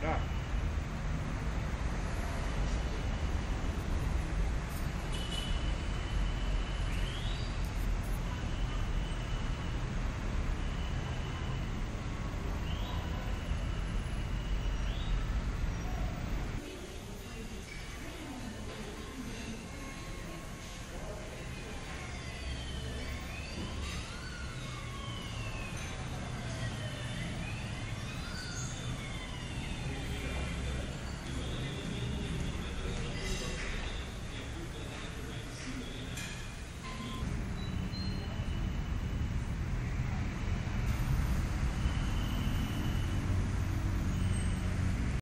God.